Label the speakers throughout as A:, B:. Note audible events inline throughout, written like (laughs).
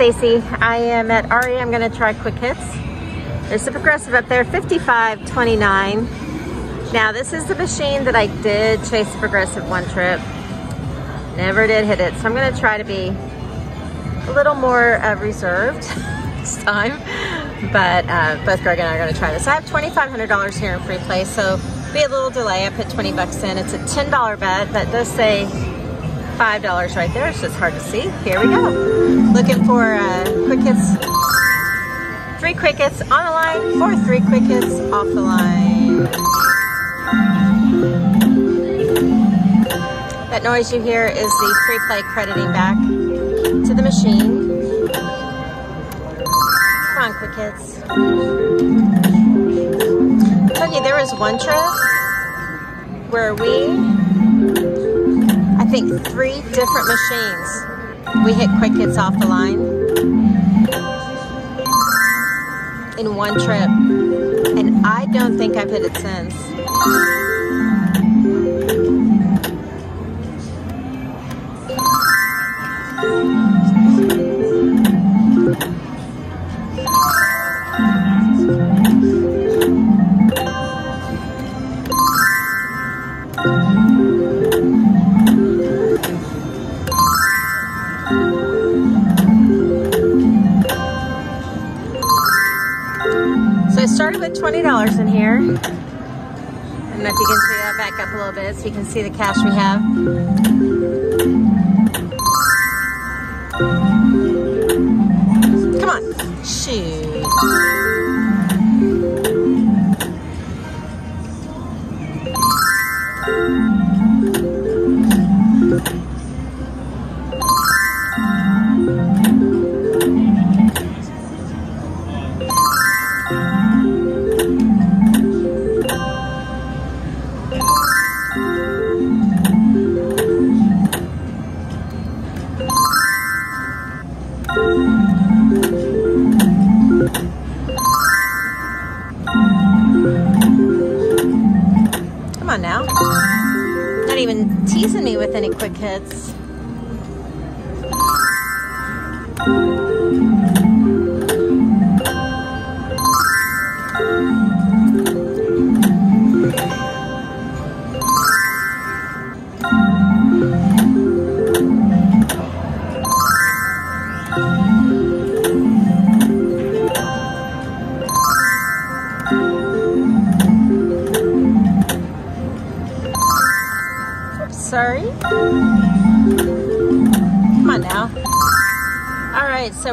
A: Stacy. I am at Aria. I'm going to try quick hits. There's the progressive up there, 55.29. Now this is the machine that I did chase the progressive one trip. Never did hit it, so I'm going to try to be a little more uh, reserved (laughs) this time. But uh, both Greg and I are going to try this. I have $2,500 here in free play, so be a little delay. I put 20 bucks in. It's a $10 bet that does say $5 right there. It's just hard to see. Here we go. Looking for uh, quick hits. Three quick hits on the line, for three quick hits off the line. That noise you hear is the free play crediting back to the machine. Come on, told you there was one trip where we think, three different machines. We hit quick hits off the line in one trip. And I don't think I've hit it since. $20 in here. Know if you can see that back up a little bit so you can see the cash we have. Come on. Shoot. Quick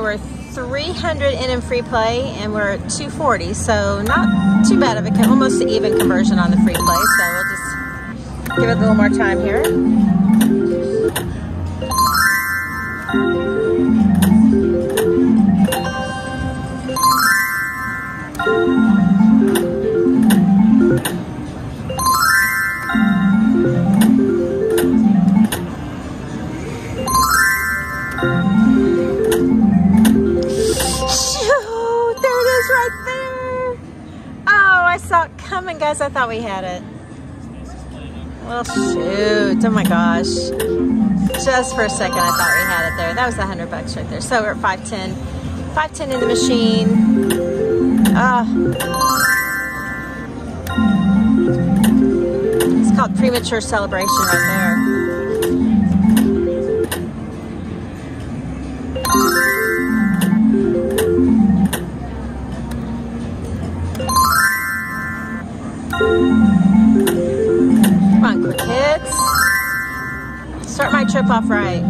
A: we're 300 in in free play and we're at 240, so not too bad of a, almost even conversion on the free play, so we'll just give it a little more time here. Thought we had it. Well, shoot. Oh my gosh. Just for a second, I thought we had it there. That was a 100 bucks right there. So we're at 510. 510 in the machine. Ah. It's called premature celebration right there. Start my trip off right.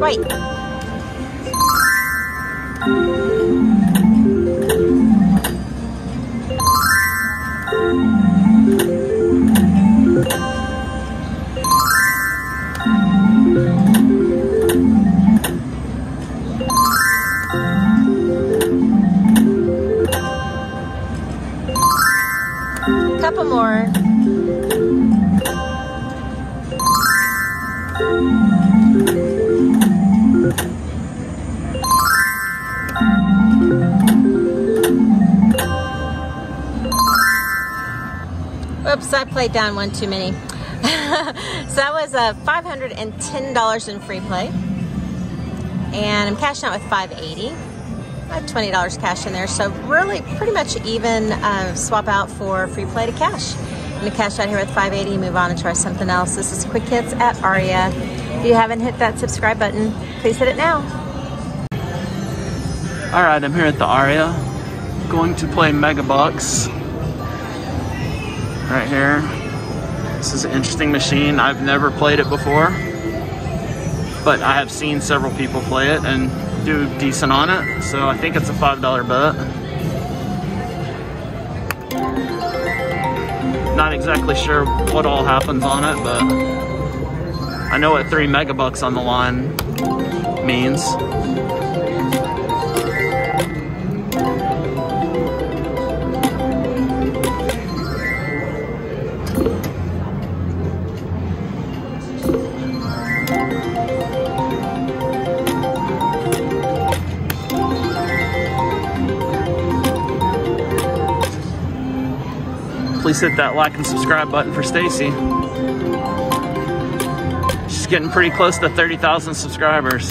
A: Wait. Oops, I played down one too many. (laughs) so that was uh, $510 in free play. And I'm cashing out with 580 I have $20 cash in there. So really pretty much even uh, swap out for free play to cash. I'm gonna cash out here with 580 move on and try something else. This is Quick Hits at Aria. If you haven't hit that subscribe button, please hit it now.
B: All right, I'm here at the Aria, going to play Mega Megabucks. Right here. This is an interesting machine. I've never played it before, but I have seen several people play it and do decent on it. So I think it's a $5 bet. Not exactly sure what all happens on it, but I know what three megabucks on the line means. Please hit that like and subscribe button for Stacy. She's getting pretty close to 30,000 subscribers.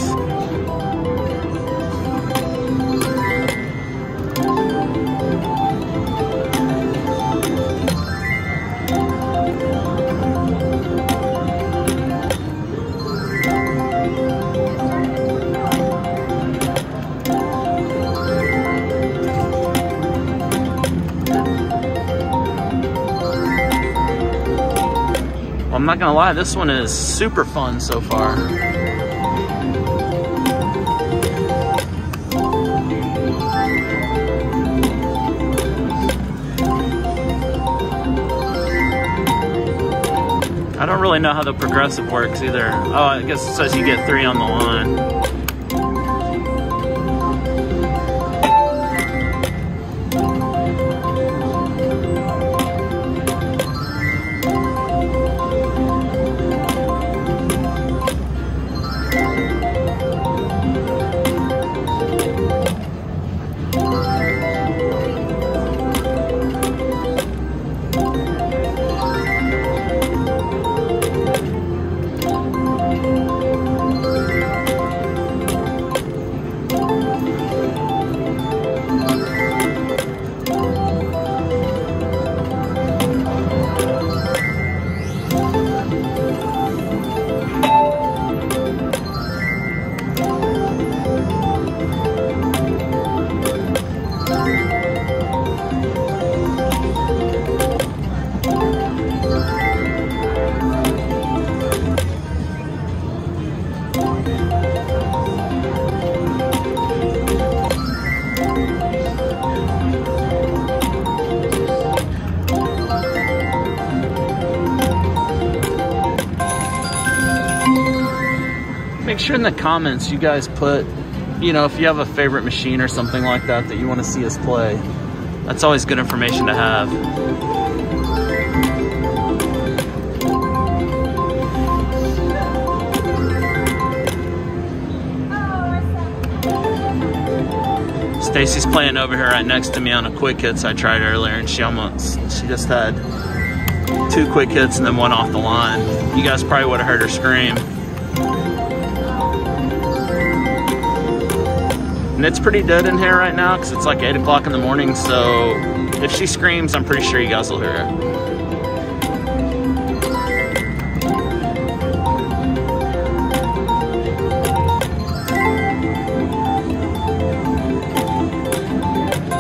B: Not gonna lie, this one is super fun so far. I don't really know how the progressive works either. Oh, I guess it says you get three on the line. Make sure in the comments you guys put, you know, if you have a favorite machine or something like that that you want to see us play. That's always good information to have. Stacy's playing over here right next to me on a quick hits I tried earlier and she almost, she just had two quick hits and then one off the line. You guys probably would have heard her scream. And it's pretty dead in here right now because it's like 8 o'clock in the morning, so if she screams, I'm pretty sure you guys will hear it.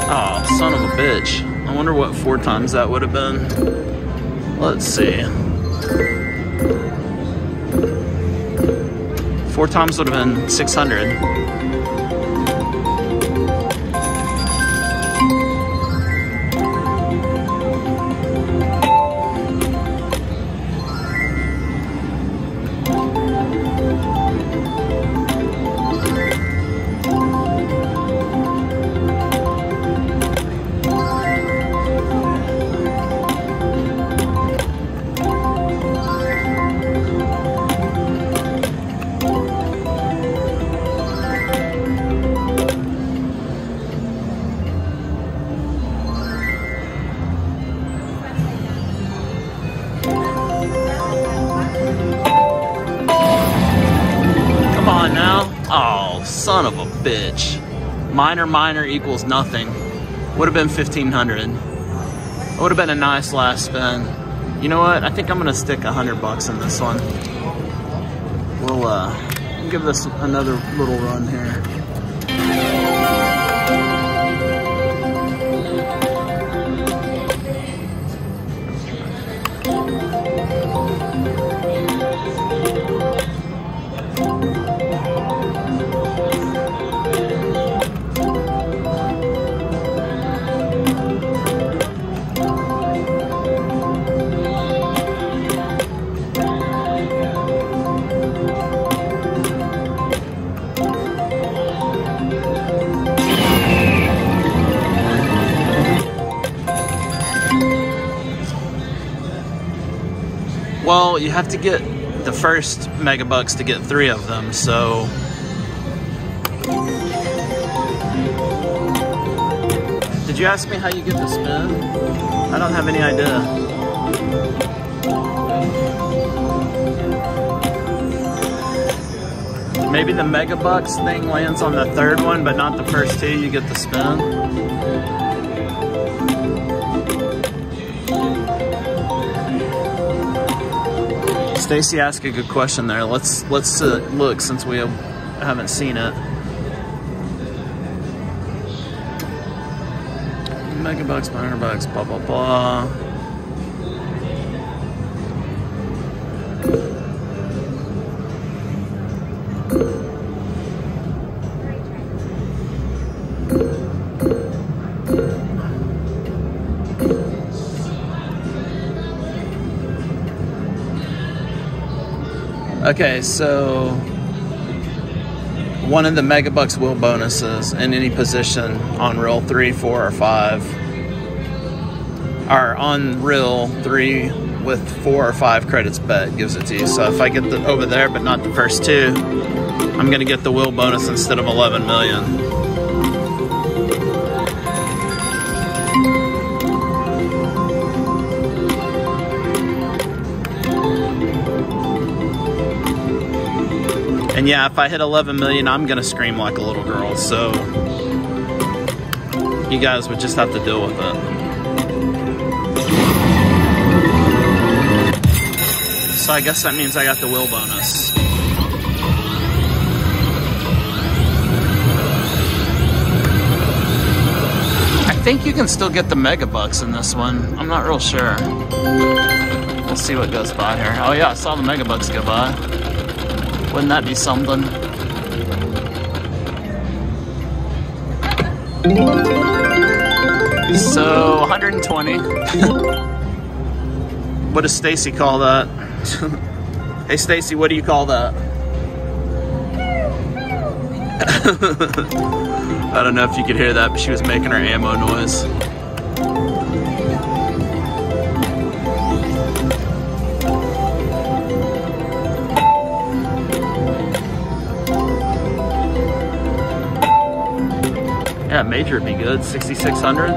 B: Oh, son of a bitch. I wonder what four times that would have been. Let's see. Four times would have been 600. No? Oh, son of a bitch. Minor, minor equals nothing. Would have been 1500 It Would have been a nice last spin. You know what? I think I'm gonna stick a hundred bucks in this one. We'll uh, give this another little run here. To get the first megabucks to get three of them, so. Did you ask me how you get the spin? I don't have any idea. Maybe the megabucks thing lands on the third one, but not the first two, you get the spin. Stacy asked a good question there. Let's let's uh, look since we haven't seen it. Megabucks, minor bucks, blah blah blah. Okay, so one of the megabucks wheel bonuses in any position on reel three, four, or five, are on reel three with four or five credits bet gives it to you. So if I get the over there but not the first two, I'm gonna get the wheel bonus instead of 11 million. And yeah, if I hit 11 million, I'm gonna scream like a little girl. So you guys would just have to deal with it. So I guess that means I got the wheel bonus. I think you can still get the mega bucks in this one. I'm not real sure. We'll see what goes by here. Oh yeah, I saw the mega bucks go by. Wouldn't that be something? So 120. (laughs) what does Stacy call that? (laughs) hey Stacy, what do you call that? (laughs) I don't know if you could hear that, but she was making her ammo noise. Yeah, major would be good. 6,600.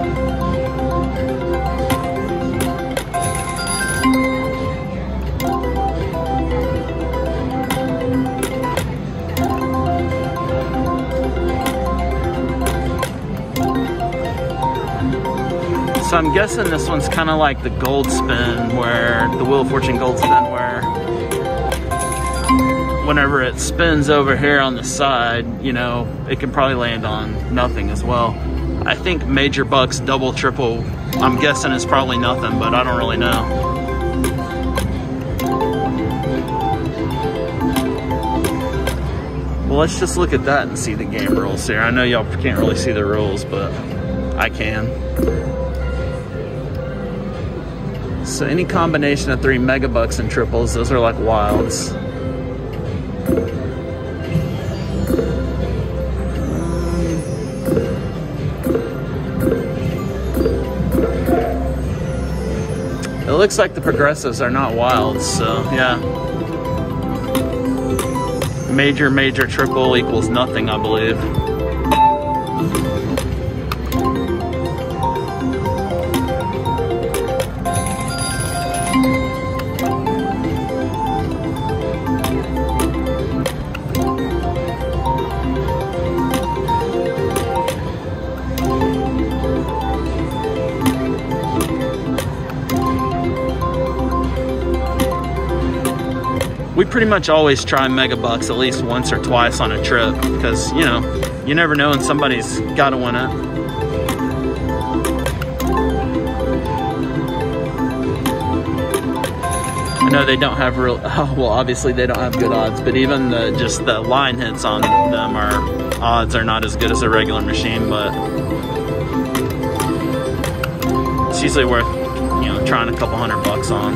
B: So I'm guessing this one's kind of like the gold spin, where the Wheel of Fortune gold spin, whenever it spins over here on the side, you know, it can probably land on nothing as well. I think major bucks double triple, I'm guessing is probably nothing, but I don't really know. Well, let's just look at that and see the game rules here. I know y'all can't really see the rules, but I can. So any combination of three megabucks and triples, those are like wilds. Looks like the progressives are not wilds, so yeah. Major, major, triple equals nothing, I believe. Pretty much always try mega bucks at least once or twice on a trip because you know you never know when somebody's got to win it. I know they don't have real. (laughs) Oh, well, obviously they don't have good odds, but even the just the line hits on them are odds are not as good as a regular machine, but it's usually worth you know trying a couple hundred bucks on,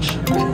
B: Son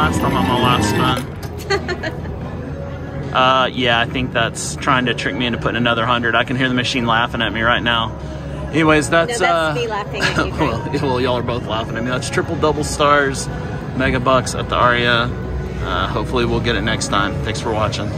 A: last
B: time on my last (laughs) uh, yeah, I think that's trying to trick me into putting another hundred. I can hear the machine laughing at me right now. Anyways, that's,
A: No, that's
B: uh,
A: me laughing at (laughs) you,
B: well, (laughs) well, y'all are both laughing at me. That's triple double stars, mega bucks at the Aria. Uh, hopefully, we'll get it next time. Thanks for watching.